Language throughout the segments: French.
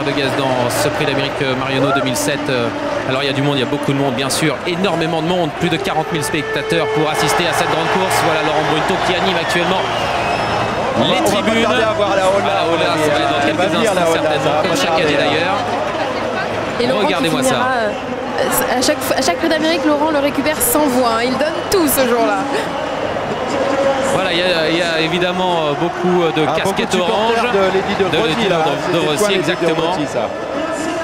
de gaz dans ce prix d'Amérique Mariano 2007. Alors il y a du monde, il y a beaucoup de monde bien sûr, énormément de monde, plus de 40 000 spectateurs pour assister à cette grande course. Voilà Laurent Brunto qui anime actuellement les on tribunes. Va à voir la Ola, Ah, Ola, ça va être dans quelques instants certainement, comme chaque année d'ailleurs. Regardez-moi ça. euh, À chaque, fois- à chaque prix d'Amérique, Laurent le récupère sans voix. hein. Il donne tout ce jour-là. Voilà, il y, a- il y a évidemment euh, beaucoup de Ah, casquettes beaucoup de supporters oranges. de de de Rossi, là. de- exactement. Rossi, ça?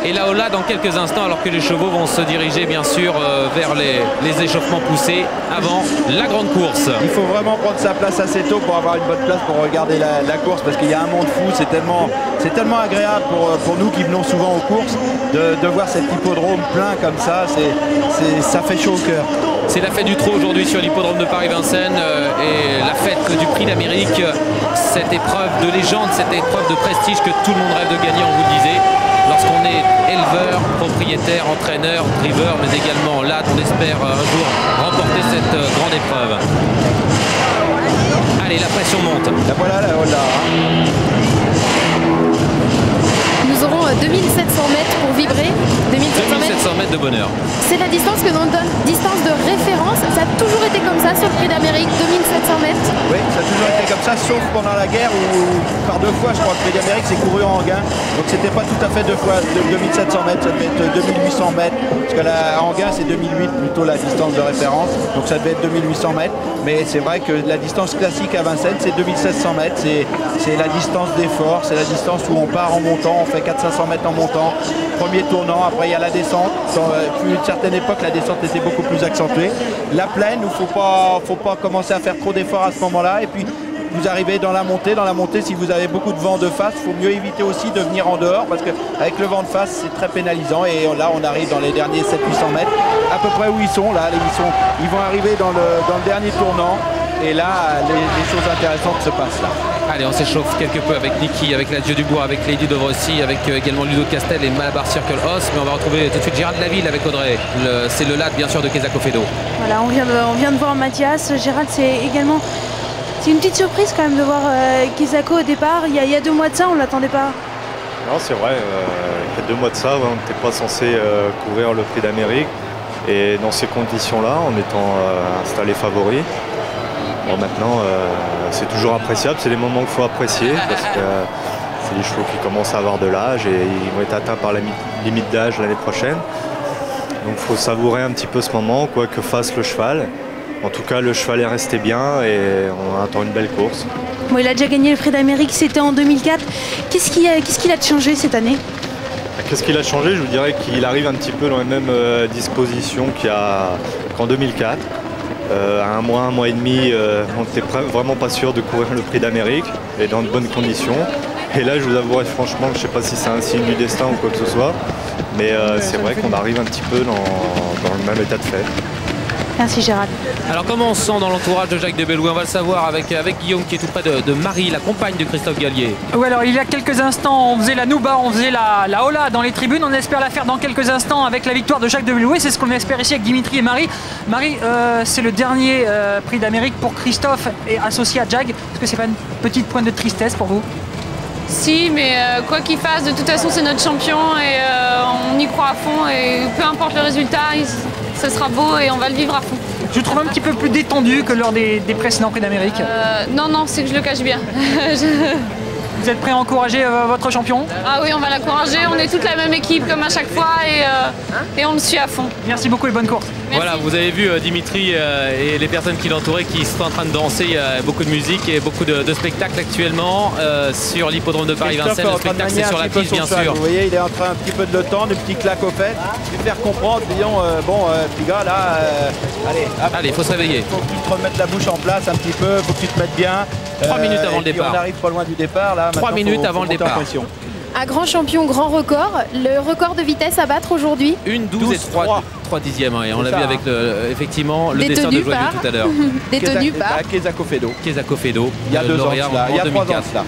Et là, là, dans quelques instants, alors que les chevaux vont se diriger bien sûr euh, vers les, les échauffements poussés avant la grande course. Il faut vraiment prendre sa place assez tôt pour avoir une bonne place pour regarder la, la course parce qu'il y a un monde fou. C'est tellement, c'est tellement agréable pour, pour nous qui venons souvent aux courses de, de voir cet hippodrome plein comme ça. C'est- ça fait chaud au cœur. C'est la fête du trot aujourd'hui sur l'hippodrome de Paris-Vincennes euh, et la fête du prix d'Amérique. Cette épreuve de légende, cette épreuve de prestige que tout le monde rêve de gagner, on vous le disait. Lorsqu'on est propriétaire, entraîneur, driver, mais également là, on espère euh, un jour remporter cette euh, grande épreuve. Allez, la pression monte. La voilà, la hein. Nous aurons euh, 2700 mètres pour vibrer. 2700 mètres. 2700 mètres de bonheur. C'est la distance que l'on donne, distance de référence. Ça a toujours été comme ça sur le prix d'Amérique, 2700 mètres. Oui, ça a toujours été comme ça, sauf pendant la guerre où par deux fois, je crois que le Prix d'Amérique s'est couru en Anguin. Donc c'était pas tout à fait deux fois de 2700 mètres, ça devait être 2800 mètres. Parce que la Anguin c'est 2008 plutôt la distance de référence. Donc ça devait être 2800 mètres. Mais c'est vrai que la distance classique Vincennes c'est 2700 mètres. C'est la distance d'effort, c'est la distance où on part en montant, on fait 400 mètres en montant. Premier tournant, après il y a la descente. Dans, euh, une certaine époque, la descente était beaucoup plus accentuée. La plaine, où il ne faut pas, commencer à faire trop d'efforts à ce moment-là. Et puis vous arrivez dans la montée. Dans la montée, si vous avez beaucoup de vent de face, il faut mieux éviter aussi de venir en dehors parce qu'avec le vent de face, c'est très pénalisant. Et là, on arrive dans les derniers 700-800 mètres, à peu près où ils sont. Là, ils, ils vont arriver dans le dernier tournant. Et là, les, les choses intéressantes se passent là. Allez, on s'échauffe quelque peu avec Niki, avec la Dieu du Bois, avec Lady de Rossi, avec euh, également Ludo Castel et Malabar Circle Os. Mais on va retrouver tout de suite Gérard de la Ville avec Audrey. Le- C'est le lac, bien sûr, de Quesaco Fedo. Voilà, on vient de, on vient de voir Mathias. Gérald, c'est également. C'est une petite surprise quand même de voir euh, au départ. Il y, a, il y a deux mois de ça, on ne l'attendait pas. Non, c'est vrai. euh, il y a deux mois de ça, on n'était pas censé euh, couvrir le prix d'Amérique. Et dans ces conditions-là, en étant euh, installé favori, bon, maintenant, euh, c'est toujours appréciable. C'est des moments qu'il faut apprécier parce que euh, c'est des chevaux qui commencent à avoir de l'âge et ils vont être atteints par la mi- limite d'âge l'année prochaine. Donc il faut savourer un petit peu ce moment, quoi que fasse le cheval. En tout cas, le cheval est resté bien et on attend une belle course. Bon, il a déjà gagné le prix d'Amérique, c'était en 2004. Qu'est-ce qu'il a, qu'il a changé cette année? Qu'est-ce qu'il a changé? Je vous dirais qu'il arrive un petit peu dans les mêmes euh, dispositions qu'en 2004. Euh, à un mois, un mois et demi, euh, on n'était vraiment pas sûr de courir le prix d'Amérique et dans de bonnes conditions. Et là, je vous avouerai franchement que je ne sais pas si c'est un signe du destin ou quoi que ce soit, mais euh, c'est vrai qu'on arrive un petit peu dans, dans le même état de fait. Merci Gérald. Alors, comment on se sent dans l'entourage de Jacques de Belloué On va le savoir avec, avec Guillaume qui est tout près de, de Marie, la compagne de Christophe Gallier. Oui, alors il y a quelques instants, on faisait la Nouba, on faisait la, la Ola dans les tribunes. On espère la faire dans quelques instants avec la victoire de Jacques de Villoué. C'est ce qu'on espère ici avec Dimitri et Marie. Marie, euh, c'est le dernier euh, prix d'Amérique pour Christophe et associé à Jag. Est-ce que c'est pas une petite pointe de tristesse pour vous? Si, mais euh, quoi qu'il fasse, de toute façon, c'est notre champion et euh, on y croit à fond. Et peu importe le résultat, ce sera beau et on va le vivre à fond. Je trouve un petit peu plus détendu que lors des, des précédents prix d'Amérique. Euh, non, non, c'est que je le cache bien. Je- Vous êtes prêt à encourager euh, votre champion? Ah oui, on va l'encourager. On est toute la même équipe comme à chaque fois et, euh, et on le suit à fond. Merci beaucoup et bonne course. Merci. Voilà, vous avez vu euh, Dimitri et les personnes qui l'entouraient qui sont en train de danser. Il y a beaucoup de musique et beaucoup de, de spectacles actuellement euh, sur l'hippodrome de Paris-Vincennes. Le de spectacle, c'est sur la petit piste, bien sûr. Vous voyez, il est en train un petit peu de le tendre, des petits claques aux fesses, lui faire comprendre, disons, euh, bon, euh, petit gars, là, euh, allez, hop, Allez, il faut se réveiller. faut que tu te remettes la bouche en place un petit peu, faut que tu te mettes bien. Trois minutes avant le départ. On arrive pas loin du départ, là. Trois maintenant, minutes faut- avant faut le départ. pression. Un grand champion, grand record. Le record de vitesse à battre aujourd'hui. Une 12, et 12, 3, trois. 3 dixièmes. ouais. On l'a vu avec le- effectivement le dessin de Joyeux tout à l'heure. Détenu par. bah, Kezako Fedo. Kesako Fedo, Il y a euh, deux ans, en il y a trois ans. 2004.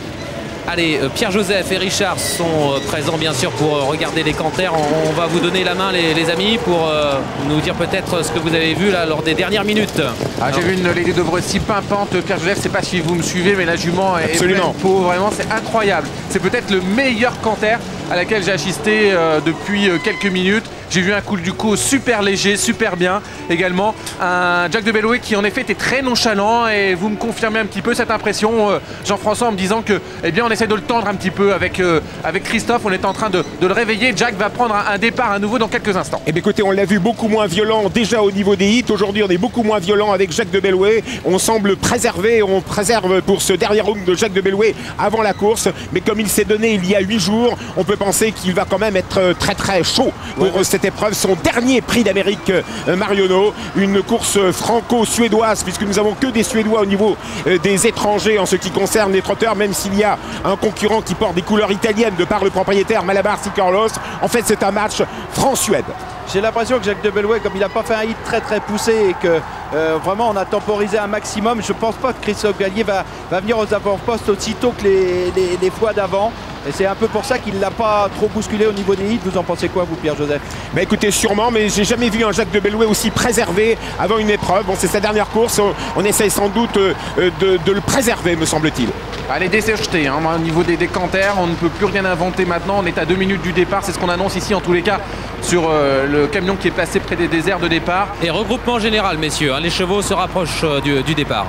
Allez, euh, Pierre-Joseph et Richard sont euh, présents bien sûr pour euh, regarder les canters. On, va vous donner la main les, les amis pour euh, nous dire peut-être ce que vous avez vu là lors des dernières minutes. Ah, J'ai vu une Lady de Bretty pimpante. Pierre Joseph, je sais pas si vous me suivez, mais la jument est Absolument. Vraiment, c'est incroyable. C'est peut-être le meilleur canter à laquelle j'ai assisté euh, depuis euh, quelques minutes. J'ai vu un coup du coup super léger, super bien. Également un Jack de Belloué qui en effet était très nonchalant et vous me confirmez un petit peu cette impression, euh, Jean-François, en me disant que eh bien on essaie de le tendre un petit peu avec, avec Christophe. On est en train de, de le réveiller. Jack va prendre un, départ à nouveau dans quelques instants. Eh bien, écoutez, on l'a vu beaucoup moins violent déjà au niveau des hits. Aujourd'hui, on est beaucoup moins violent avec Jacques de Belloué. On semble préserver, on préserve pour ce dernier round de Jacques de Belloué avant la course. Mais comme il s'est donné il y a huit jours, on peut penser qu'il va quand même être euh, très très chaud pour euh, cette épreuve. Son dernier prix d'Amérique, euh, Mariono. Une course franco-suédoise, puisque nous avons que des Suédois au niveau des étrangers en ce qui concerne les trotteurs, même s'il y a un concurrent qui porte des couleurs italiennes de par le propriétaire Malabar Carlos. En fait, c'est un match France-Suède. J'ai l'impression que Jacques de Bellouet, comme il n'a pas fait un hit très très poussé et que euh, vraiment on a temporisé un maximum, je ne pense pas que Christophe Gallier va, venir aux avant-postes aussitôt que les, fois d'avant. Et c'est un peu pour ça qu'il ne l'a pas trop bousculé au niveau des hits. Vous en pensez quoi, vous, Pierre-Joseph? Écoutez, sûrement, mais j'ai jamais vu un Jacques de Bellouet aussi préservé avant une épreuve. Bon, c'est sa dernière course, on, on essaye sans doute euh, euh, de le préserver, me semble-t-il. Allez, déserté. Hein. Au niveau des décanters, on ne peut plus rien inventer maintenant. On est à deux minutes du départ. C'est ce qu'on annonce ici, en tous les cas, sur euh, le camion qui est placé près des déserts de départ. Et regroupement général, messieurs. hein, les chevaux se rapprochent euh, du, du départ.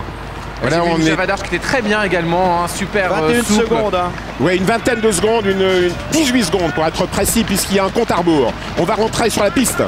Voilà, on une est- Javadar qui était très bien également, hein, super euh, 21 souple. secondes. hein. Ouais, une vingtaine de secondes, une, une 18 secondes pour être précis, puisqu'il y a un compte à rebours. On va rentrer sur la piste.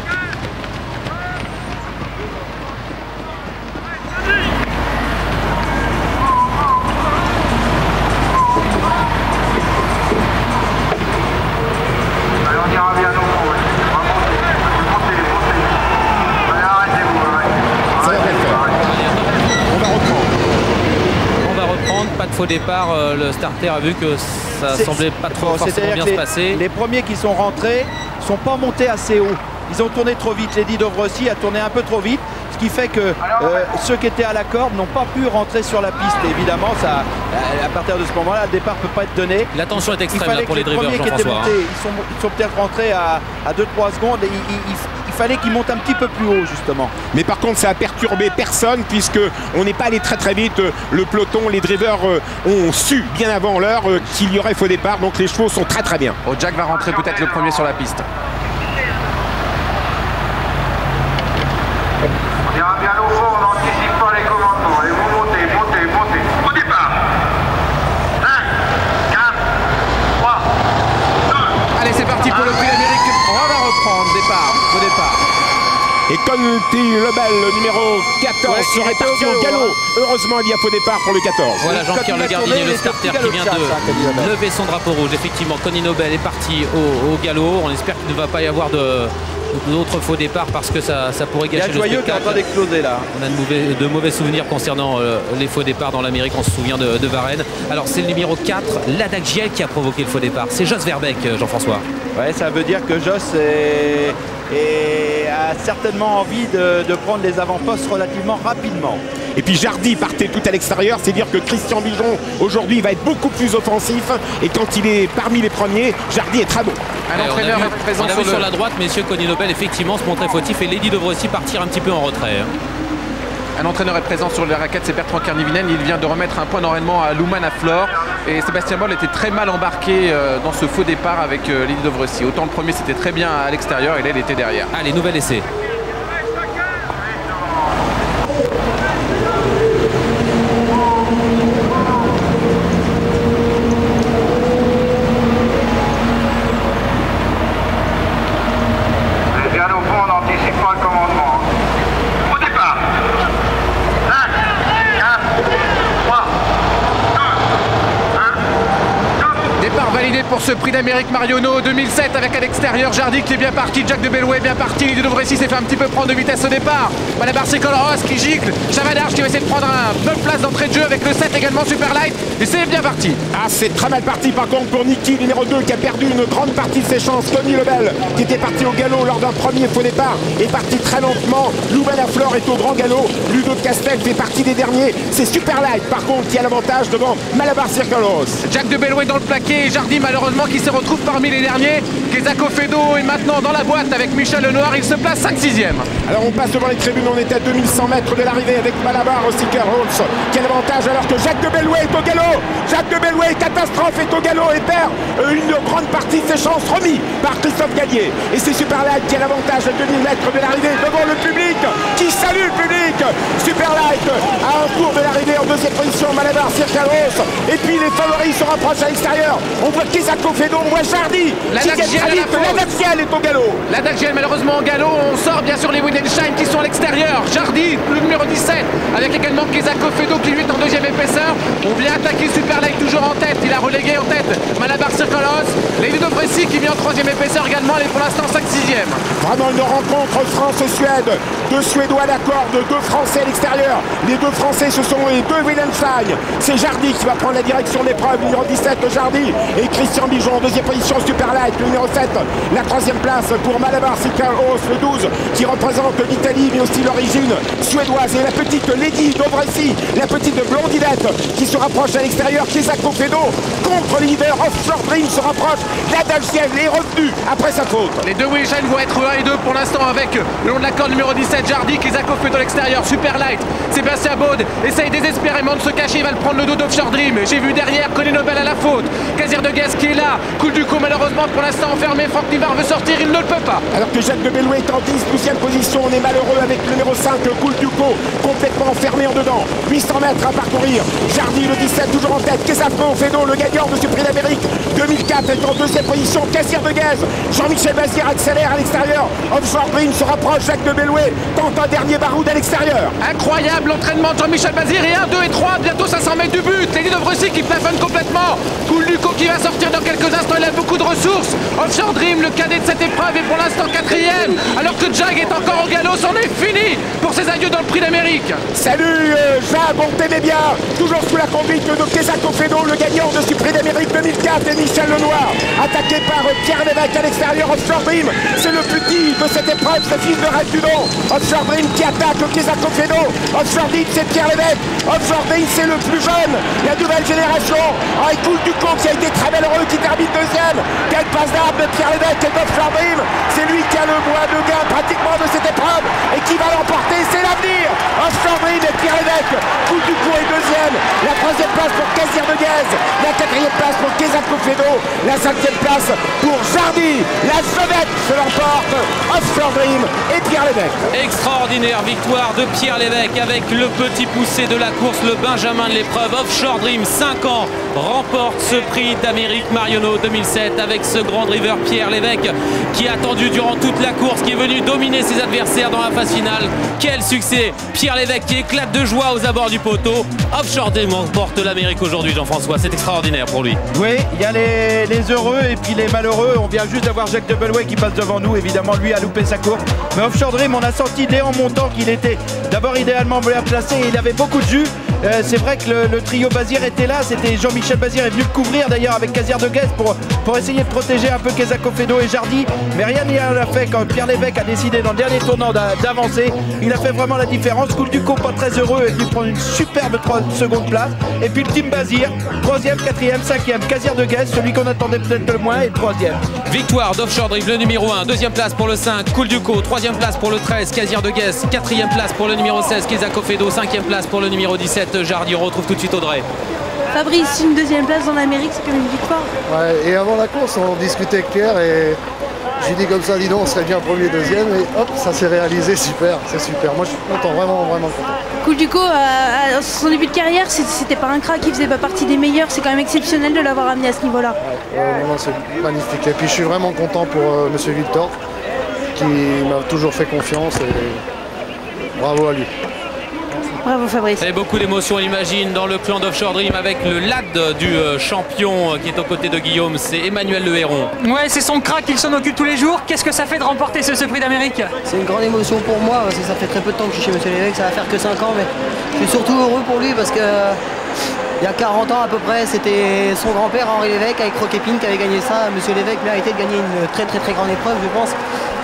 Départ. euh, le starter a vu que ça semblait pas trop Bon, forcément bien se les, passer. les premiers qui sont rentrés sont pas montés assez haut. Ils ont tourné trop vite. Lady Dovrossi a tourné un peu trop vite, ce qui fait que euh, ceux qui étaient à la corde n'ont pas pu rentrer sur la piste. Et évidemment, ça, euh, à partir de ce moment-là, le départ peut pas être donné. La tension est extrême là, pour les les drivers, premiers qui étaient Jean-François. montés, ils sont, ils sont peut-être rentrés à, à 2-3 secondes. Et il, il- il- il fallait qu'ils montent un petit peu plus haut, justement. Mais par contre, ça a perturbé personne, puisque on n'est pas allé très très vite. Le peloton, les drivers euh, ont su bien avant l'heure euh, qu'il y aurait faux départ, donc les chevaux sont très très bien. Oh, Jack va rentrer peut-être le premier sur la piste. On ira bien au fond, on n'anticipe pas les commandements. Allez, vous montez, montez, montez. Au départ 5, 4, 3, 2, Allez, c'est parti pour le prix d'Amérique. On va reprendre. Départ, au départ. Et Conti Lebel, le numéro 14, Ouais, serait parti au galop, hein. Heureusement, il y a faux départ pour le 14. Voilà Jean-Pierre Le Gardinier, le starter qui vient de lever son drapeau rouge. Effectivement, Connie Nobel est parti au, au galop. On espère qu'il ne va pas y avoir de- d'autres faux départs parce que ça, ça pourrait Il y a gâcher le Joyeux qui est en train d'exploser là. On a de mauvais, de mauvais souvenirs concernant euh, les faux départs dans l'Amérique, on se souvient de, de Varennes. Alors c'est le numéro 4, l'Adagiel qui a provoqué le faux départ. C'est Jos Verbeck, euh, Jean-François. Ouais, ça veut dire que Joss est- est- a certainement envie de, de prendre les avant-postes relativement rapidement. Et puis Jardy partait tout à l'extérieur, c'est dire que Christian Bijon aujourd'hui va être beaucoup plus offensif. Et quand il est parmi les premiers, Jardy est très bon. Un Et entraîneur présent on a sur, vu le- sur la droite, messieurs Connie Nobel effectivement se montrer fautif et Lady devrait aussi partir un petit peu en retrait. hein. Un entraîneur est présent sur les raquettes, c'est Bertrand Carnivinen. Il vient de remettre un point d'enraînement à Louman à Flore. Et Sébastien Boll était très mal embarqué euh, dans ce faux départ avec euh, Lily Dovrecy. Autant le premier c'était très bien à l'extérieur et là il était derrière. Allez, nouvel essai. allez, bien au fond, on n'anticipe pas le commandement. Au départ 5, 4, 3, 2, 1, Départ validé pour ce prix d'Amérique Marionneau 2007 avec à l'extérieur Jardy qui est bien parti, Jack de Bellouet bien parti, Dovrecy s'est fait un petit peu prendre de vitesse au départ. Malabar c'est Ross qui gicle, Chavanage qui va essayer de prendre un bonne place d'entrée de jeu avec le 7 également super light et c'est bien parti. Ah, c'est très mal parti par contre pour Niki, numéro 2, qui a perdu une grande partie de ses chances. Tony Lebel, qui était parti au galop lors d'un premier faux départ, est parti très lentement. Louvain Lafleur est au grand galop. Ludo de Castel fait partie des derniers. C'est Super Light, par contre, qui a l'avantage devant Malabar Circulos. Jack de Bellouet dans le plaqué Jardy malheureusement qui se retrouve parmi les derniers. Kezako Fedo est maintenant dans la boîte avec Michel Lenoir. Il se place 5-6e. Alors on passe devant les tribunes, on est à 2100 mètres de l'arrivée avec Malabar Seeker Halls. Quel avantage alors que Jacques de Bellouet est au galop Jacques de Bellouet, catastrophe, est au galop et perd euh, une grande partie de ses chances remis par Christophe Gallier. Et c'est Superlight qui a l'avantage à 2000 mètres de l'arrivée devant le public qui salue le public. Superlight à un tour de l'arrivée en deuxième position, Malabar, Cirque Halls. Et puis les favoris se rapprochent à l'extérieur. On voit Kezako Fedo, on voit Jardy. La qui à la. La est au galop. La Daxiel malheureusement en galop, on sort bien sûr les Widenschein qui sont à l'extérieur. Jardy, le numéro 17, avec également Kezako Fedo qui lui est en deuxième épaisseur. On vient attaquer Superlight toujours en tête, il a relégué en tête Malabar Circolos. De Précy qui vient en troisième épaisseur également, elle est pour l'instant 5-6e. Vraiment une rencontre France-Suède. Deux Suédois d'accord, deux Français à l'extérieur. Les deux Français, ce sont les deux Willenstein. C'est Jardy qui va prendre la direction de l'épreuve. Numéro 17, Jardy. Et Christian Bijon, deuxième position, Superlight. Le numéro 7, la troisième place pour Malabar Sikaros, le 12, qui représente l'Italie, mais aussi l'origine suédoise. Et la petite Lady Dovresi, la petite blondinette, qui se rapproche à l'extérieur. Kezako Fedo contre le leader Offshore Dream se rapproche. La Dalchiel est revenue après sa faute. Les deux Widenschein vont être 1 et 2 pour l'instant avec le long de la corde numéro 17, Jardy, Kezako Fedo à l'extérieur, Superlight. Sébastien Baud essaye désespérément de se cacher, il va le prendre le dos d'Offshore Dream. J'ai vu derrière Connie Nobel à la faute. Casir de Guest qui est là. Coup du coup malheureusement pour l'instant enfermé. Franck Nivard veut sortir, il ne le peut pas. Alors que Jacques de Bellouet est en 10, 12e position, on est malheureux avec le numéro 5, Cool Duco, complètement enfermé en dedans. 800 mètres à parcourir. Jardy, le 17, toujours en tête. Kesafo, Fedo, le gagnant de ce prix d'Amérique 2004, est en deuxième position. Cassier de Gaz. Jean-Michel Bazir accélère à l'extérieur. Offshore Dream se rapproche. Jacques de Bellouet tente un dernier baroud à l'extérieur. Incroyable l'entraînement de Jean-Michel Bazir et 1, 2 et 3, bientôt 500 mètres du but. Lady de Bressy qui plafonne complètement. Cool Duco qui va sortir dans quelques instants, il a beaucoup de ressources. Offshore Dream, le cadet de cette épreuve, est pour l'instant quatrième. Alors que Jag est encore au galop, c'en est fini pour ses adieux dans le prix d'Amérique. Salut euh, Jacques, on bien. Toujours sous la conduite de Kesako Fedo, le gagnant de ce prix d'Amérique 2004 et Michel Lenoir. Attaqué par Pierre Lévesque à l'extérieur, Offshore Dream. C'est le petit de cette épreuve, ce fils de Red Dudon. Offshore Dream qui attaque Kesako Fedo. Offshore Dream, c'est Pierre Lévesque. Offshore Dream, c'est le plus jeune, la nouvelle génération. Ah, et Cool Ducon qui a été très malheureux, qui termine deuxième. Passe d'arbre de Pierre Lévesque et d'Offshore Dream. C'est lui qui a le mois de gain pratiquement de cette épreuve et qui va l'emporter. C'est l'avenir. Offshore Dream et Pierre Lévesque. Cool Ducon est deuxième. La troisième place pour Casir de Gaz. La quatrième place pour Kezako Fedo. La cinquième place pour Jardy. La Chevette se l'emporte. Offshore Dream et Pierre Lévesque. Extraordinaire victoire de Pierre Lévesque avec le petit poussé de la course, le Benjamin de l'épreuve. Offshore Dream, 5 ans, remporte ce prix d'Amérique Marionneau 2007 avec ce grand driver Pierre Lévesque qui a attendu durant toute la course, qui est venu dominer ses adversaires dans la phase finale. Quel succès Pierre Lévesque qui éclate de joie aux abords du poteau. Offshore Dream remporte l'Amérique aujourd'hui, Jean-François. C'est extraordinaire pour lui. Oui, il y a les, heureux et puis les malheureux. On vient juste d'avoir Jacques de Bellouet qui passe devant nous. Évidemment, lui a loupé sa course. Mais Offshore Dream, on a senti dès en montant qu'il était d'abord idéalement bien placé il avait beaucoup de jus. Euh, c'est vrai que le, trio Bazir était là. C'était Jean-Michel Bazir est venu couvrir d'ailleurs avec Casier de Guest pour, pour essayer de protéger un peu Fedo et Jardy. Mais rien n'y a fait quand Pierre Lévesque a décidé dans le dernier tournant d'a- d'avancer. Il a fait vraiment la différence. Cool Duco, pas très heureux, est venu prendre une superbe 3 secondes place. Et puis le team Bazir, troisième, quatrième, cinquième. Casier de Guest, celui qu'on attendait peut-être le moins, et troisième. Victoire d'Offshore Drive, le numéro 1. Deuxième place pour le 5, Cool Duco. Troisième place pour le 13, Casir de Guest. Quatrième place pour le numéro 16, Kezako Fedo. Cinquième place pour le numéro 17, Jardy. On retrouve tout de suite Audrey. Fabrice, une deuxième place dans l'Amérique, c'est comme une victoire. Ouais, et avant la course, on discutait avec Pierre et j'ai dit comme ça, dis donc, on serait bien premier, deuxième, et hop, ça s'est réalisé, super, c'est super. Moi, je suis content, vraiment, vraiment content. Cool Duco, à, à son début de carrière, c'était pas un crack, il faisait pas partie des meilleurs. C'est quand même exceptionnel de l'avoir amené à ce niveau-là. Euh, c'est magnifique. Et puis, je suis vraiment content pour euh, Monsieur Victor, qui m'a toujours fait confiance, et bravo à lui. Bravo Fabrice. Beaucoup d'émotions, on imagine, dans le clan d'Offshore Dream avec le lad du euh, champion euh, qui est aux côtés de Guillaume. C'est Emmanuel Le Héron. Ouais, c'est son crack, il s'en occupe tous les jours. Qu'est-ce que ça fait de remporter ce, ce prix d'Amérique C'est une grande émotion pour moi parce que ça fait très peu de temps que je suis chez Monsieur Lévesque, ça va faire que 5 ans, mais je suis surtout heureux pour lui parce que il y a 40 ans à peu près, c'était son grand-père Henri Lévesque avec Roquépine qui avait gagné ça. Monsieur Lévesque méritait de gagner une très très très grande épreuve, je pense,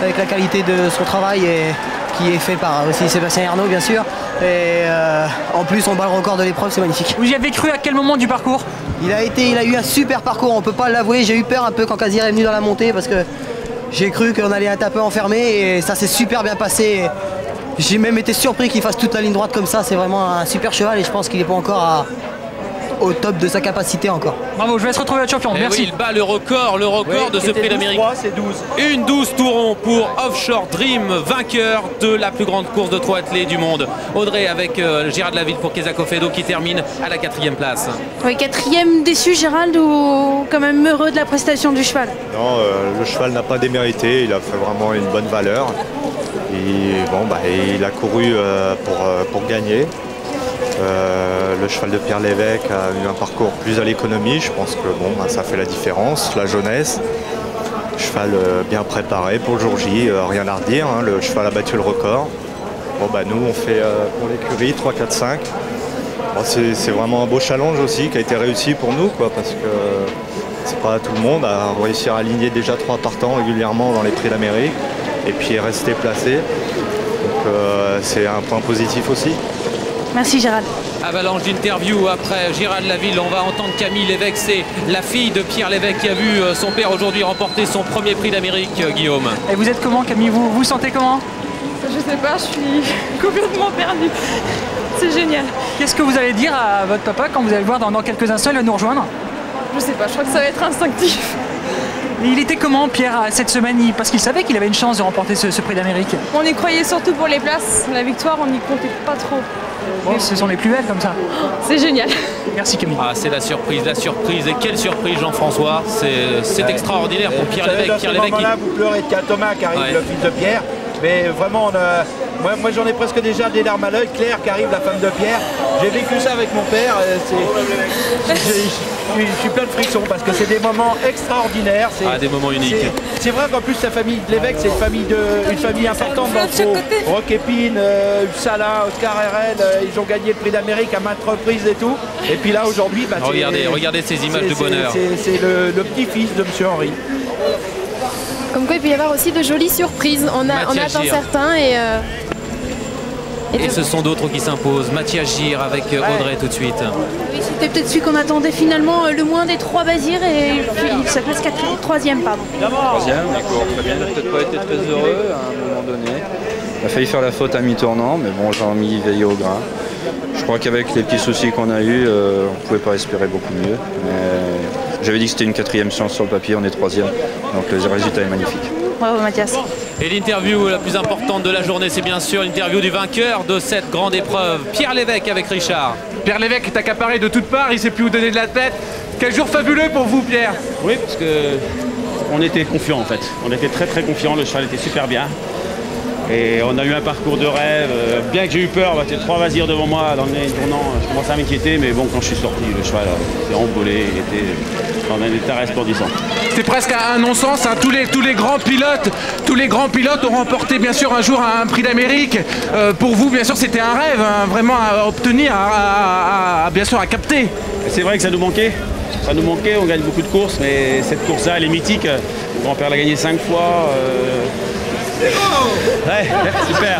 avec la qualité de son travail et qui est fait par aussi Sébastien Ernaud bien sûr. Et euh, en plus on bat le record de l'épreuve, c'est magnifique. Vous y avez cru à quel moment du parcours? Il a été, il a eu un super parcours, on peut pas l'avouer. J'ai eu peur un peu quand Kazir est venu dans la montée parce que j'ai cru qu'on allait être un peu enfermé et ça s'est super bien passé. J'ai même été surpris qu'il fasse toute la ligne droite comme ça. C'est vraiment un super cheval et je pense qu'il n'est pas encore à- au top de sa capacité encore. Bravo, je vais se retrouver à champion. Eh Merci. oui, il bat le record, le record Oui, de ce prix d'Amérique. 12-3, c'est 12. Une 12 tourons pour Offshore Dream, vainqueur de la plus grande course de trois athlètes du monde. Audrey avec euh, Gérard Laville pour Kezako Fedo qui termine à la quatrième place. Oui, quatrième déçu, Gérald, ou quand même heureux de la prestation du cheval? Non, euh, le cheval n'a pas démérité, il a fait vraiment une bonne valeur. Et bon, bah, il a couru euh, pour, euh, pour gagner. Euh, le cheval de Pierre Lévesque a eu un parcours plus à l'économie, je pense que bon, bah, ça fait la différence, la jeunesse. Cheval euh, bien préparé pour le jour J, euh, rien à redire, hein, le cheval a battu le record. Bon, bah, nous on fait pour l'écurie 3, 4, 5. Bon, c'est vraiment un beau challenge aussi qui a été réussi pour nous, quoi, parce que c'est pas tout le monde à réussir à aligner déjà trois partants régulièrement dans les prix d'Amérique et puis rester placé. Donc c'est un point positif aussi. Merci Gérald. Avalanche d'interview après Gérald Laville. On va entendre Camille Lévesque. C'est la fille de Pierre Lévesque qui a vu euh, son père aujourd'hui remporter son premier prix d'Amérique, euh, Guillaume. Et vous êtes comment Camille? Vous vous sentez comment? Je sais pas, je suis complètement perdue. C'est génial. Qu'est-ce que vous allez dire à votre papa quand vous allez le voir dans, dans quelques instants, il va nous rejoindre Je sais pas, je crois que ça va être instinctif. Il était comment Pierre cette semaine Parce qu'il savait qu'il avait une chance de remporter ce, ce prix d'Amérique. On y croyait surtout pour les places. La victoire, on n'y comptait pas trop. Bon, ce sont les plus belles comme ça. C'est génial. Merci Camille. Ah, c'est la surprise, la surprise. Et quelle surprise, Jean-François. C'est c'est Ouais. extraordinaire pour Pierre Lévesque. Pierre ce Lévesque moment-là, vous pleurez de Thomas qui arrive, Ouais. le fils de Pierre. Mais vraiment, on a- moi, moi, j'en ai presque déjà des larmes à l'œil. Claire qui arrive, la femme de Pierre. J'ai vécu ça avec mon père. Je, suis- je suis plein de frissons parce que c'est des moments extraordinaires. C'est- Ah, des moments uniques. c'est- vrai qu'en plus, sa famille de l'évêque, c'est une famille, de, une famille importante dans le. Rock Épine, euh, Oscar RL, euh, ils ont gagné le prix d'Amérique à maintes reprises et tout. Et puis là, aujourd'hui, bah, Regardez, regardez ces images de bonheur. c'est- le, le petit-fils de M. Henri. Comme quoi, il peut y avoir aussi de jolies surprises. On, a, on Mathias attend certains et. euh, et ce sont d'autres qui s'imposent. Mathias Gir avec euh, Audrey tout de suite. Oui, c'était peut-être celui qu'on attendait finalement euh, le moins des trois Bazir et il se place quatrième, troisième pardon. Troisième, d'accord, très bien. Il n'a peut-être pas été très heureux à un moment donné. Il a failli faire la faute à mi-tournant, mais bon, Jean-Mi veillé au grain. Je crois qu'avec les petits soucis qu'on a eus, euh, on ne pouvait pas espérer beaucoup mieux. Mais j'avais dit que c'était une quatrième chance sur le papier, on est troisième. Donc le résultat est magnifique. Bravo Mathias. Et l'interview la plus importante de la journée, c'est bien sûr l'interview du vainqueur de cette grande épreuve, Pierre Lévesque avec Richard. Pierre Lévesque est accaparé de toutes parts, il sait plus où donner de la tête. Quel jour fabuleux pour vous, Pierre Oui, parce que on était confiants en fait. On était très très confiants, le cheval était super bien. Et on a eu un parcours de rêve. Euh, Bien que j'ai eu peur, bah, trois vasirs devant moi dans le tournant, je commençais à m'inquiéter, mais bon, quand je suis sorti, le cheval euh, s'est envolé, il était dans un état resplendissant. C'est presque un non-sens. hein. Tous, les, tous les grands pilotes, tous les grands pilotes ont remporté bien sûr un jour un prix d'Amérique. Euh, pour vous, bien sûr, c'était un rêve, hein, vraiment à obtenir, à, à- à- bien sûr à capter. C'est vrai que ça nous manquait. Ça nous manquait, on gagne beaucoup de courses, mais cette course-là, elle est mythique. Mon grand-père l'a gagnée cinq fois. euh, Ouais, super.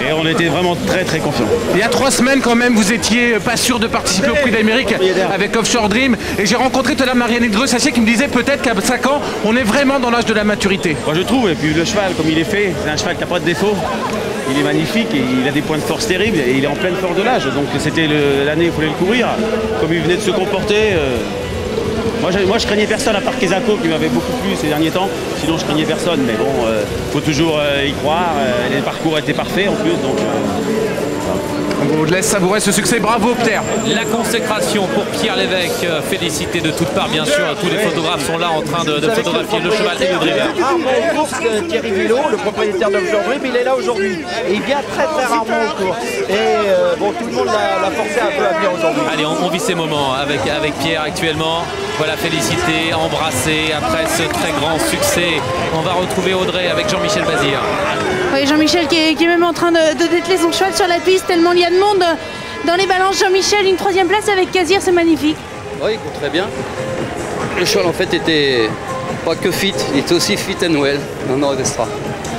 Et on était vraiment très très confiants. Il y a trois semaines quand même, vous étiez pas sûr de participer au Prix d'Amérique avec Offshore Dream. Et j'ai rencontré tout à l'heure Marianne Dreux-Sassier qui me disait peut-être qu'à 5 ans, on est vraiment dans l'âge de la maturité. Moi je trouve, et puis le cheval, comme il est fait, c'est un cheval qui n'a pas de défaut. Il est magnifique et il a des points de force terribles et il est en pleine force de l'âge. Donc c'était l'année où il fallait le courir. Comme il venait de se comporter. euh, Moi, je- moi craignais personne à part Kezako qui m'avait beaucoup plu ces derniers temps. Sinon je craignais personne. Mais bon, il faut toujours euh, y croire. Euh, les parcours étaient parfaits en plus. Donc, euh, On vous laisse savourer ce succès. Bravo Pierre. La consécration pour Pierre Lévesque, euh, félicité de toutes parts bien sûr. Tous les photographes sont là en train de, de photographier le cheval et le driver. vient Rarement aux courses, Thierry Villot, le propriétaire Dream, il est là aujourd'hui. Et il vient très très rarement aux courses. Et euh, bon, tout le monde l'a l'a forcé un peu à venir aujourd'hui. Allez, on, on vit ces moments avec, avec Pierre actuellement. Voilà, félicité, embrassé après ce très grand succès. On va retrouver Audrey avec Jean-Michel Bazir. Oui, Jean-Michel qui est, qui est même en train de, de dételer son cheval sur la piste tellement il y a de monde dans les balances. Jean-Michel, une troisième place avec Kazir, c'est magnifique. Oui, il court très bien. Le cheval en fait était pas que fit, il était aussi fit and well dans Nord.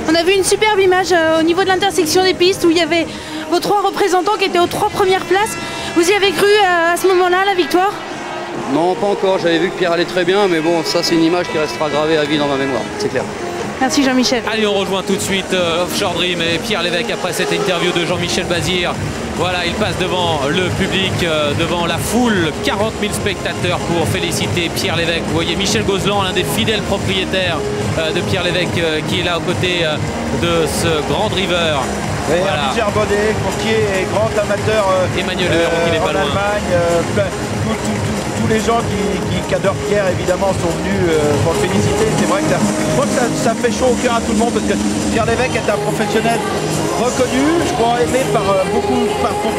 On a vu une superbe image euh, au niveau de l'intersection des pistes où il y avait vos trois représentants qui étaient aux trois premières places. Vous y avez cru euh, à ce moment-là, la victoire? Non, pas encore. J'avais vu que Pierre allait très bien, mais bon, ça c'est une image qui restera gravée à vie dans ma mémoire, c'est clair. Merci Jean-Michel. Allez, on rejoint tout de suite euh, Offshore Dream et Pierre Lévesque après cette interview de Jean-Michel Bazir. Voilà, il passe devant le public, euh, devant la foule, 40 000 spectateurs pour féliciter Pierre Lévesque. Vous voyez Michel Gozlan, l'un des fidèles propriétaires euh, de Pierre Lévesque, euh, qui est là aux côtés euh, de ce grand driver. Et Voilà. Roger Baudet, courtier et grand amateur euh, Emmanuel Le Héron, qui n'est pas en loin. Allemagne. Tous les gens qui, qui- Pierre, évidemment, sont venus euh, pour le féliciter. C'est vrai que ça, je crois que ça, fait chaud au cœur à tout le monde parce que Pierre Lévesque est un professionnel reconnu, je crois aimé par, euh, beaucoup,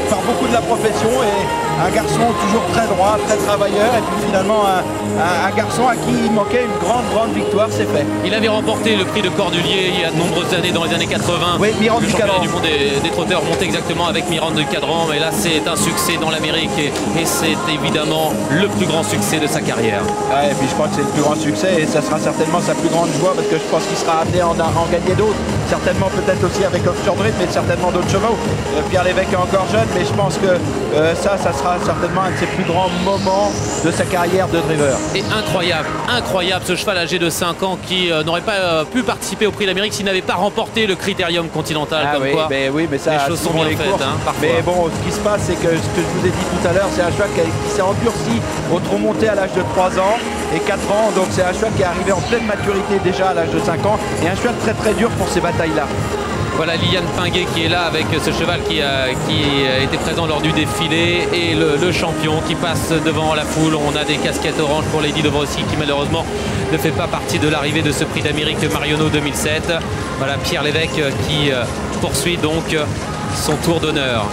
par beaucoup de la profession et un garçon toujours très droit, très travailleur et puis finalement un, un- un garçon à qui il manquait une grande, grande victoire, c'est fait. Il avait remporté le prix de Cordulier il y a de nombreuses années, dans les années 80. Oui, Mirande le du championnat Cadran. du monde des, des trotteurs monte exactement avec Mirande du Cadran. Mais là, c'est un succès dans l'Amérique et, et c'est évidemment le plus grand succès de sa carrière. Ouais, et puis je crois que c'est le plus grand succès et ça sera certainement sa plus grande joie parce que je pense qu'il sera amené à en, à en gagner d'autres. Certainement peut-être aussi avec Offshore mais certainement d'autres chevaux. Euh, Pierre Lévesque est encore jeune, mais je pense que euh, ça, ça sera certainement un de ses plus grands moments de sa carrière de driver. Et incroyable, incroyable ce cheval âgé de 5 ans qui euh, n'aurait pas pu participer au prix d'Amérique s'il n'avait pas remporté le Critérium Continental. Ah comme oui, quoi, mais oui, mais ça, les choses sont bien les faites. hein, mais bon, ce qui se passe, c'est que ce que je vous ai dit tout à l'heure, c'est un cheval qui s'est endurci au trop monté à l'âge de 3 ans et 4 ans. Donc c'est un cheval qui est arrivé en pleine maturité déjà à l'âge de 5 ans et un cheval très très dur pour ces batailles-là. Voilà Liliane Pinguet qui est là avec ce cheval qui a, qui a été présent lors du défilé et le, champion qui passe devant la foule. On a des casquettes oranges pour Lady de Brossy qui malheureusement ne fait pas partie de l'arrivée de ce prix d'Amérique de Marionneau 2007. Voilà Pierre Lévesque euh, qui euh, poursuit donc euh, son tour d'honneur.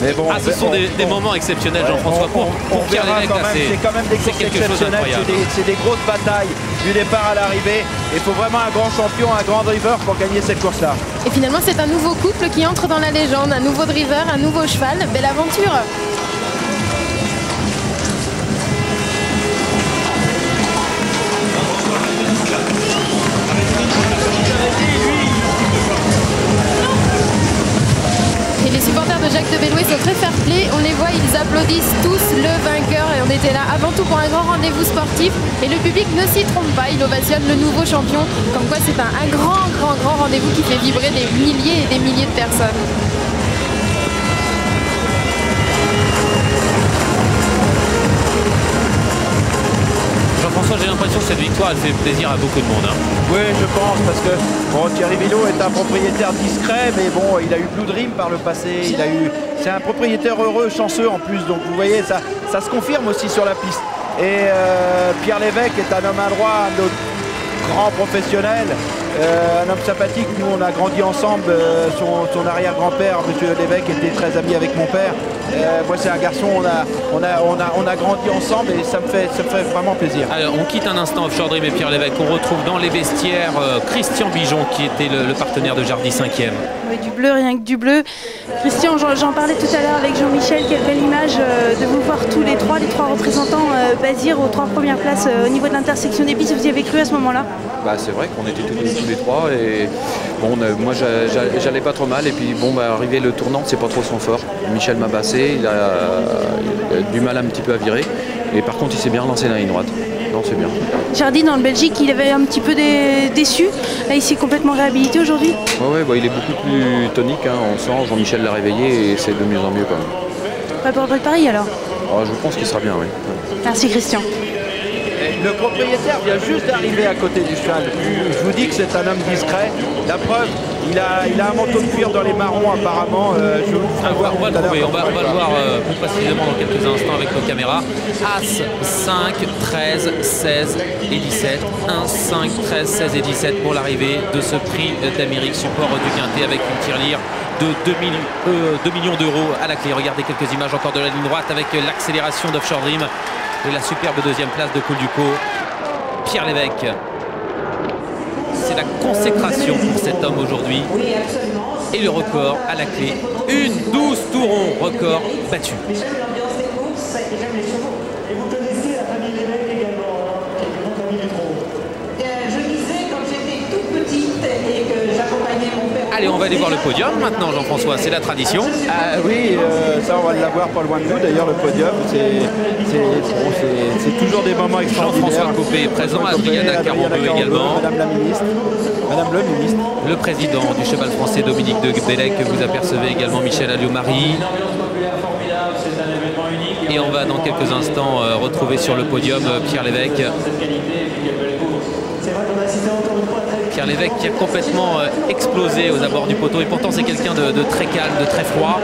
Mais bon, ah, ce sont on- des, des on- moments exceptionnels, Ouais, Jean-François. on- Pour, pour on Pierre verra Lévesque, quand là, même, c'est quand même des courses exceptionnelles, c'est des, c'est des grosses batailles du départ à l'arrivée. Il faut vraiment un grand champion, un grand driver pour gagner cette course-là. Et finalement, c'est un nouveau couple qui entre dans la légende, un nouveau driver, un nouveau cheval. Belle aventure. Supporters de Jacques de Bellouet sont très fair. On les voit, ils applaudissent tous le vainqueur. Et on était là avant tout pour un grand rendez-vous sportif. Et le public ne s'y trompe pas, il ovationne le nouveau champion. Comme quoi, c'est un grand, grand, grand rendez-vous qui fait vibrer des milliers et des milliers de personnes. Victoire, fait plaisir à beaucoup de monde. hein. Oui, je pense, parce que Thierry Villot est un propriétaire discret, mais bon, il a eu Blue Dream par le passé. Il a eu, c'est un propriétaire heureux, chanceux en plus. Donc vous voyez, ça, ça se confirme aussi sur la piste. Et euh, Pierre Lévesque est un homme adroit, un autre grand professionnel, euh, un homme sympathique. Nous, on a grandi ensemble. euh, son, son arrière-grand-père, Monsieur Lévesque, était très ami avec mon père. Euh, moi, c'est un garçon. On a, on a, on a, on a grandi ensemble et ça me fait, ça me fait vraiment plaisir. Alors, on quitte un instant Offshore Dream et Pierre Lévesque. On retrouve dans les vestiaires euh, Christian Bijon qui était le, le partenaire de Jardy 5e. Oui, du bleu, rien que du bleu. Christian, j'en parlais tout à l'heure avec Jean-Michel, quelle belle image euh, de vous voir tous les trois, les trois représentants euh, Bazir aux trois premières places euh, au niveau de l'intersection des pistes. Vous y avez cru à ce moment-là? Bah, c'est vrai qu'on était tous, tous les trois et bon, moi j'a- j'a- j'allais pas trop mal et puis bon, bah, arrivé le tournant, c'est pas trop son fort. Michel m'a bassé, il a, il a du mal un petit peu à virer et par contre il s'est bien relancé dans la ligne droite. Non, c'est bien. Jardine en Belgique, il avait un petit peu dé- déçu. Là, il s'est complètement réhabilité aujourd'hui. Ouais, ouais, bah, il est beaucoup plus tonique, hein, on sent. Jean-Michel l'a réveillé et c'est de mieux en mieux quand même. Pas pour le Paris alors. Alors, je pense qu'il sera bien, oui. Merci Christian. Le propriétaire vient juste d'arriver à côté du cheval. Je vous dis que c'est un homme discret. La preuve, il a, il a un manteau de cuir dans les marrons apparemment. Euh, je vous ferai voir On va le à l'heure trouver, on quand va, vous on va le verrez. voir euh, plus précisément dans quelques instants avec nos caméras. As 5, 13, 16 et 17. 1, 5, 13, 16 et 17 pour l'arrivée de ce prix d'Amérique support du Quintet avec une tirelire de 2, euh, 2 millions d'euros à la clé. Regardez quelques images encore de la ligne droite avec l'accélération d'Offshore Dream et la superbe deuxième place de Colduco. Pierre Lévesque. C'est la consécration pour cet homme aujourd'hui. Et le record à la clé. Une 12 tourons record battu. Je disais quand j'étais toute petite et que j'accompagnais Allez, on va aller voir le podium maintenant, Jean-François, c'est la tradition. Ah oui, euh, ça on va l'avoir pas loin de nous. D'ailleurs, le podium, c'est toujours des moments extraordinaires. Jean-François Copé est présent, Adriana Carambeu également. Madame la ministre, Madame le ministre. Le président du cheval français Dominique de Bellec, que vous apercevez également Michel Alliot-Marie. Et on va dans quelques instants euh, retrouver sur le podium euh, Pierre Lévesque. Pierre Lévesque qui a complètement euh, explosé aux abords du poteau et pourtant c'est quelqu'un de, de très calme, de très froid.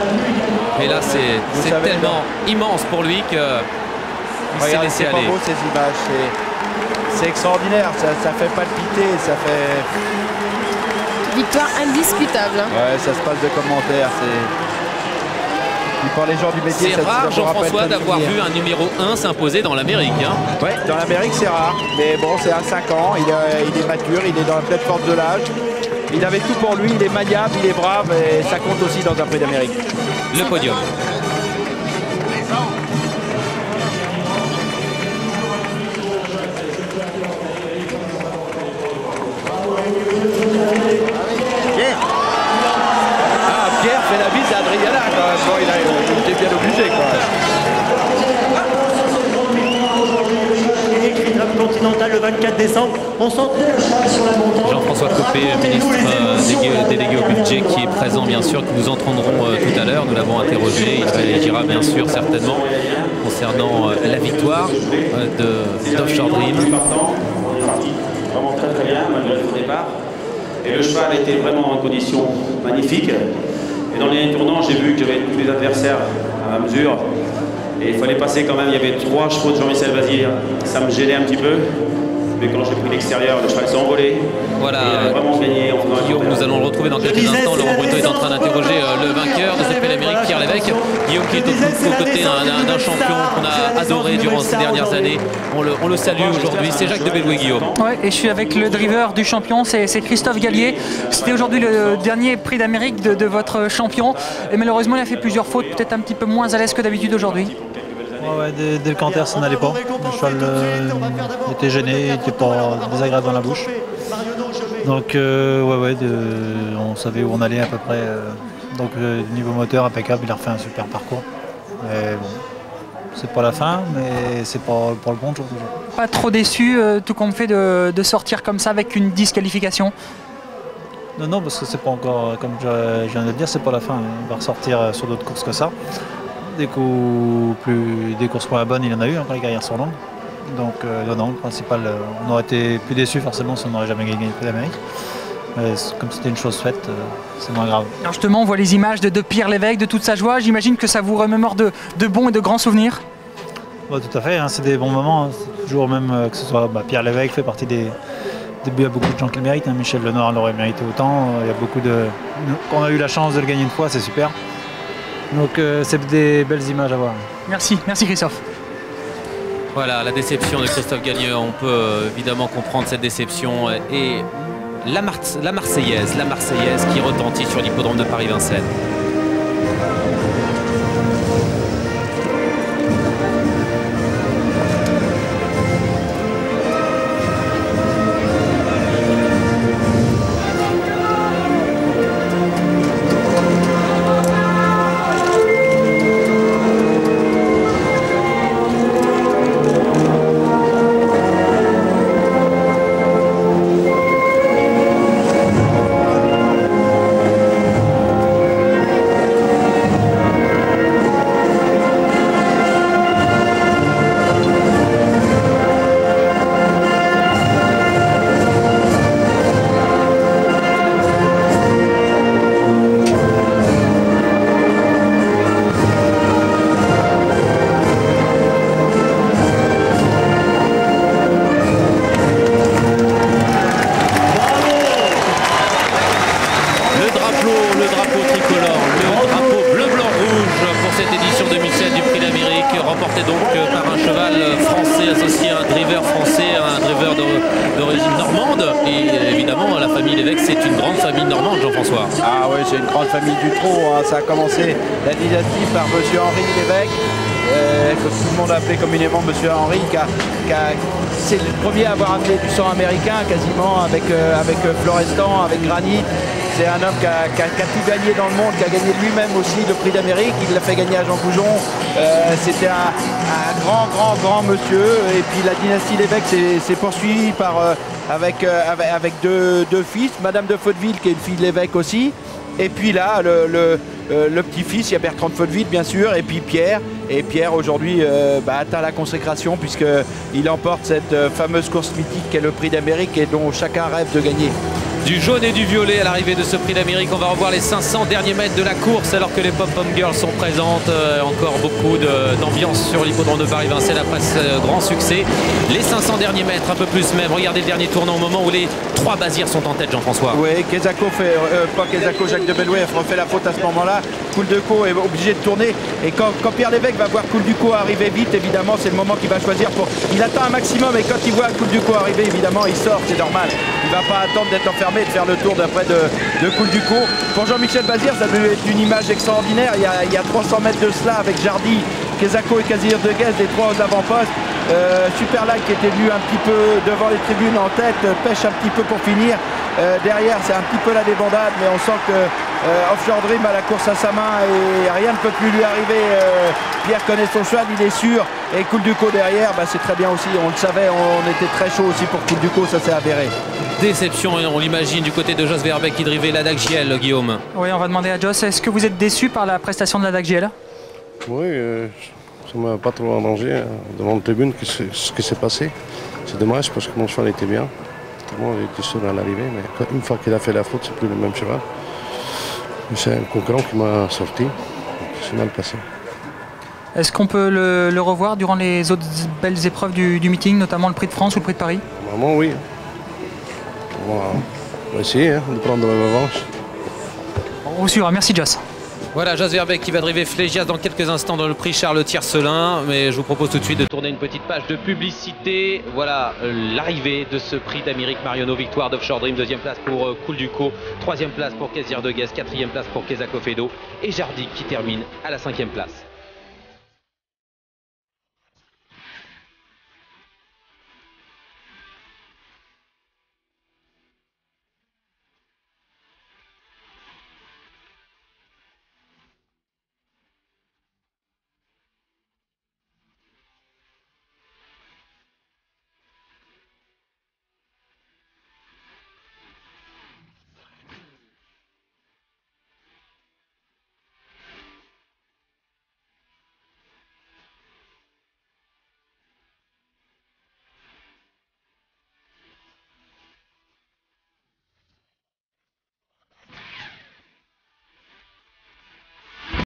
Mais là c'est tellement immense pour lui que il s'est laissé aller. beau ces images, c'est- c'est extraordinaire, ça, ça fait palpiter, ça fait... Victoire indiscutable. hein. Ouais, ça se passe de commentaires, c'est... Puis pour les gens du métier, C'est rare, Jean-François, d'avoir vu un numéro 1 s'imposer dans l'Amérique. hein. Ouais, dans l'Amérique c'est rare, mais bon c'est à 5 ans, il est, il est mature, il est dans la pleine force de l'âge. Il avait tout pour lui, il est maniable, il est brave et ça compte aussi dans un prix d'Amérique. Le podium. Le 24 décembre. On s'entraîne à cheval sur la montagne. Jean-François Copé, ministre euh, délégué, délégué au budget, qui est présent bien sûr, que nous entendrons euh, tout à l'heure. Nous l'avons interrogé, il réagira bien sûr certainement concernant euh, la victoire euh, de d'Offshore Dream. Vraiment très très bien, malgré le départ. Et le cheval était vraiment en condition magnifique. Et dans les tournants, j'ai vu que j'avais tous les adversaires à ma mesure. Et il fallait passer quand même, il y avait trois chevaux de Jean-Michel Bazir. Ça me gênait un petit peu. Mais quand j'ai pris l'extérieur, le cheval s'est envolé. Voilà. Et il a vraiment gagné en Guillaume, nous allons le retrouver dans quelques instants. Laurent Bruto est en train d'interroger euh, le vainqueur de cette Prix d'Amérique, Pierre Lévesque. Guillaume qui est aux, aux côtés d'un- champion qu'on a adoré durant ces dernières années. On le, on le salue aujourd'hui. C'est Jacques de Bellouet, Guillaume. Ouais, et je suis avec le driver du champion, c'est c'est Christophe Gallier. C'était aujourd'hui le dernier prix d'Amérique de, de votre champion. Et malheureusement, il a fait plusieurs fautes, peut-être un petit peu moins à l'aise que d'habitude aujourd'hui. Ouais, ouais, dès, dès le canter, ça n'allait pas. Le cheval euh, était gêné, il était pas désagréable dans la bouche. Donc, euh, ouais, ouais, de- on savait où on allait à peu près. euh, donc, niveau moteur, impeccable, il a refait un super parcours. Mais bon, c'est pas la fin, mais c'est pas pour le bon jour toujours. Pas trop déçu, euh, tout compte fait, de, de sortir comme ça avec une disqualification? Non, non, parce que c'est pas encore, comme je, je viens de le dire, c'est pas la fin. Il va ressortir sur d'autres courses que ça. Des, coups plus, des courses moins bonnes, il en a eu hein, quand les carrières sont longues. Donc, euh, non, non, le principal, euh, on aurait été plus déçus forcément si on n'aurait jamais gagné le Prix d'Amérique. Mais comme c'était une chose faite, euh, c'est moins grave. Alors justement, on voit les images de, de Pierre Lévesque, de toute sa joie. J'imagine que ça vous remémore de, de bons et de grands souvenirs. Ouais, tout à fait, hein, c'est des bons moments. hein. Toujours même que ce soit bah, Pierre Lévesque fait partie des. Il y a beaucoup de gens qui le méritent. hein. Michel Lenoir l'aurait mérité autant. Il y a beaucoup de. Qu'on a eu la chance de le gagner une fois, c'est super. Donc euh, c'est des belles images à voir. Merci, merci Christophe. Voilà, la déception de Christophe Gagneux, on peut euh, évidemment comprendre cette déception. euh, Et la, Mar- la Marseillaise, la Marseillaise qui retentit sur l'hippodrome de Paris-Vincennes. C'est un homme qui a, qui a- qui a tout gagné dans le monde, qui a gagné lui-même aussi le prix d'Amérique. Il l'a fait gagner à Jean Goujon. Euh, C'était un, grand, grand, grand monsieur. Et puis la dynastie Lévesque s'est- poursuivie par, euh, avec, euh, avec, avec deux, fils. Madame de Fauteville, qui est une fille de l'évêque aussi. Et puis là, le, euh, petit-fils, il y a Bertrand de Fauteville, bien sûr, et puis Pierre. Et Pierre, aujourd'hui, bah, atteint la consécration, puisqu'il emporte cette fameuse course mythique qu'est le prix d'Amérique et dont chacun rêve de gagner. Du jaune et du violet à l'arrivée de ce prix d'Amérique. On va revoir les 500 derniers mètres de la course alors que les pom-pom girls sont présentes. Euh, encore beaucoup d'ambiance sur l'hippodrome de Paris-Vincennes après ce grand succès. Les 500 derniers mètres, un peu plus même. Regardez le dernier tournant au moment où les trois basirs sont en tête, Jean-François. Oui, Kezako fait, euh, pas Kezako, Jacques de Belouet refait la faute à ce moment-là. Coul de Co est obligé de tourner. Et quand, Pierre Lévesque va voir Coul du Co arriver vite, évidemment, c'est le moment qu'il va choisir pour. Il attend un maximum et quand il voit Coul du Co arriver, évidemment, il sort, c'est normal. Il va pas attendre d'être enfermé de faire le tour d'après de, de du Co. Pour Jean-Michel Bazir, ça devait être une image extraordinaire. Il y, a, il y a 300 mètres de cela avec Jardy, Kezako et Kazir de Guez, les trois aux avant-postes. Euh, Superlag qui était venu un petit peu devant les tribunes en tête, euh, pêche un petit peu pour finir. Euh, derrière, c'est un petit peu la débandade, mais on sent que euh, Offshore Dream a la course à sa main et rien ne peut plus lui arriver. Euh, Pierre connaît son cheval, il est sûr. Et Coul Duco derrière, bah, c'est très bien aussi. On le savait, on était très chaud aussi pour Coul Duco, ça s'est avéré. Déception, on l'imagine, du côté de Jos Verbeek qui drivait la Dagiel, Guillaume. Oui, on va demander à Joss, est-ce que vous êtes déçu par la prestation de la DAC-GL Oui, euh, ça m'a pas trop arrangé euh, devant la tribune que ce qui s'est passé. C'est dommage parce que mon cheval était bien. Tout le monde était sûr à l'arrivée, mais une fois qu'il a fait la faute, c'est plus le même cheval. Mais C'est un concurrent qui m'a sorti. C'est mal passé. Est-ce qu'on peut le, le revoir durant les autres belles épreuves du, du meeting, notamment le prix de France ou le prix de Paris? Normalement, oui. On va, on va essayer hein, de prendre la revanche. On vous suivra, merci Joss. Voilà, Jos Verbeek qui va driver Flégias dans quelques instants dans le prix Charles Tiercelin. Mais je vous propose tout de suite de tourner une petite page de publicité. Voilà euh, l'arrivée de ce prix d'Amérique Marionneau, victoire d'Offshore Dream, deuxième place pour euh, Cool Duco, troisième place pour Kazir de quatrième place pour Kezako Fedo et Jardy qui termine à la cinquième place.